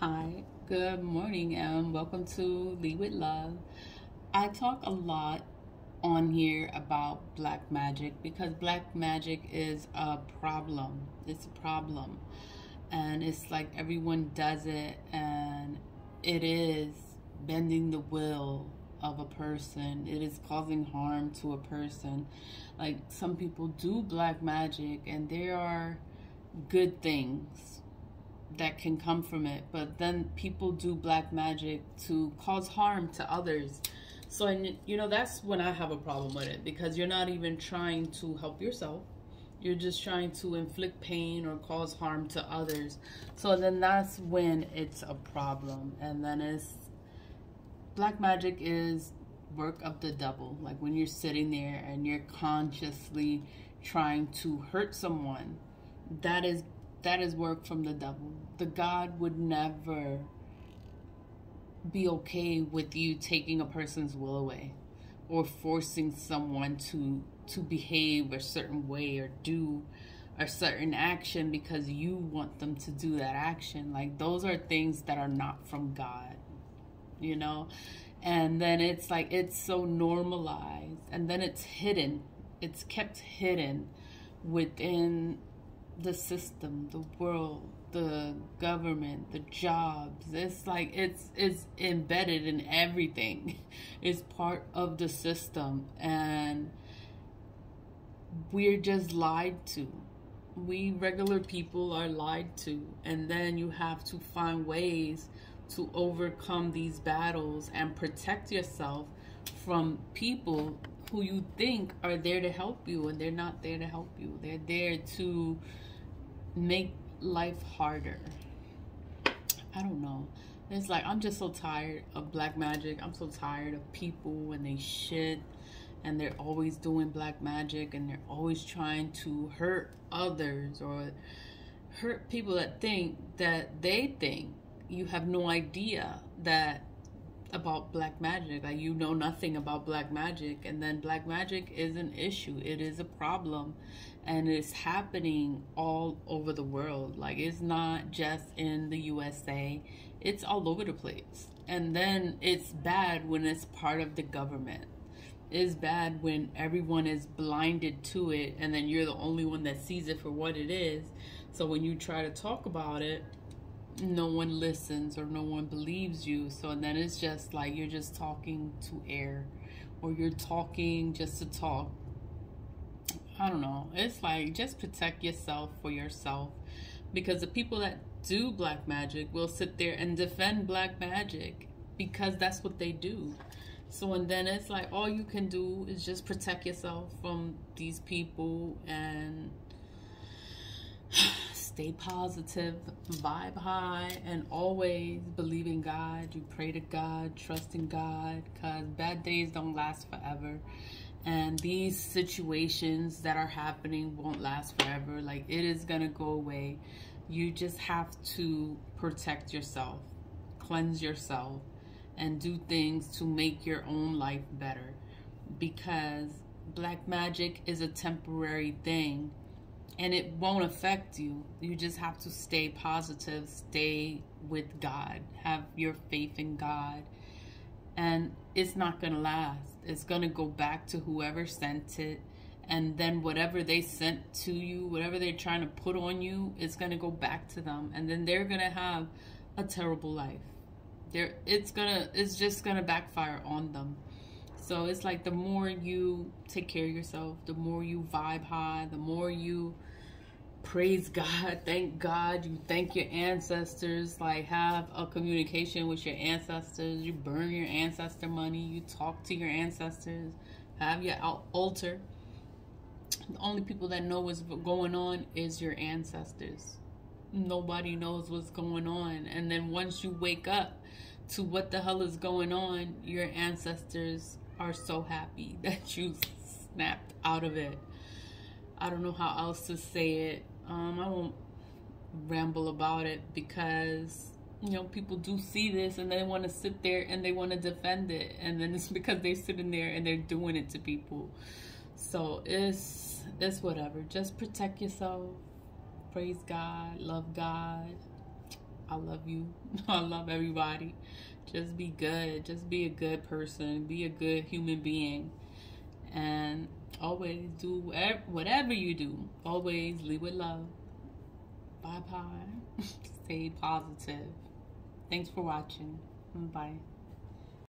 Hi, good morning, and welcome to Lead with Love. I talk a lot on here about black magic because black magic is a problem. It's a problem, and it's like everyone does it, and it is bending the will of a person. It is causing harm to a person. Like some people do black magic, and there are good things that can come from it but then people do black magic to cause harm to others. So and you know that's when i have a problem with it because you're not even trying to help yourself. You're just trying to inflict pain or cause harm to others. So then that's when it's a problem. And then it's black magic is work of the devil. Like when you're sitting there and you're consciously trying to hurt someone that is that is work from the devil. The God would never be okay with you taking a person's will away or forcing someone to to behave a certain way or do a certain action because you want them to do that action. Like those are things that are not from God. You know? And then it's like it's so normalized and then it's hidden. It's kept hidden within the system, the world, the government, the jobs. It's like it's it's embedded in everything. It's part of the system and we're just lied to. We regular people are lied to and then you have to find ways to overcome these battles and protect yourself from people who you think are there to help you and they're not there to help you. They're there to make life harder. I don't know. It's like I'm just so tired of black magic. I'm so tired of people when they shit and they're always doing black magic and they're always trying to hurt others or hurt people that think that they think you have no idea that about black magic. Like you know nothing about black magic and then black magic is an issue. It is a problem and it's happening all over the world. Like it's not just in the USA it's all over the place. And then it's bad when it's part of the government. It's bad when everyone is blinded to it and then you're the only one that sees it for what it is. So when you try to talk about it no one listens or no one believes you. So and then it's just like you're just talking to air or you're talking just to talk. I don't know. It's like just protect yourself for yourself because the people that do black magic will sit there and defend black magic because that's what they do. So and then it's like all you can do is just protect yourself from these people and stay positive, vibe high, and always believe in God. You pray to God, trust in God, because bad days don't last forever. And these situations that are happening won't last forever. Like, it is going to go away. You just have to protect yourself, cleanse yourself, and do things to make your own life better. Because black magic is a temporary thing and it won't affect you. You just have to stay positive, stay with God, have your faith in God, and it's not going to last. It's going to go back to whoever sent it, and then whatever they sent to you, whatever they're trying to put on you, it's going to go back to them, and then they're going to have a terrible life. They're, it's gonna, it's just gonna backfire on them. So it's like the more you take care of yourself, the more you vibe high, the more you praise God, thank God, you thank your ancestors, like have a communication with your ancestors, you burn your ancestor money, you talk to your ancestors, have your altar. The only people that know what's going on is your ancestors. Nobody knows what's going on. And then once you wake up to what the hell is going on, your ancestors are so happy that you snapped out of it. I don't know how else to say it. Um, I won't ramble about it because you know people do see this and they want to sit there and they want to defend it. And then it's because they're sitting there and they're doing it to people. So it's it's whatever. Just protect yourself. Praise god. Love god I love you. I love everybody. Just be good. Just be a good person. Be a good human being. And always do whatever you do. Always leave with love. Bye bye. Stay positive. Thanks for watching. Bye.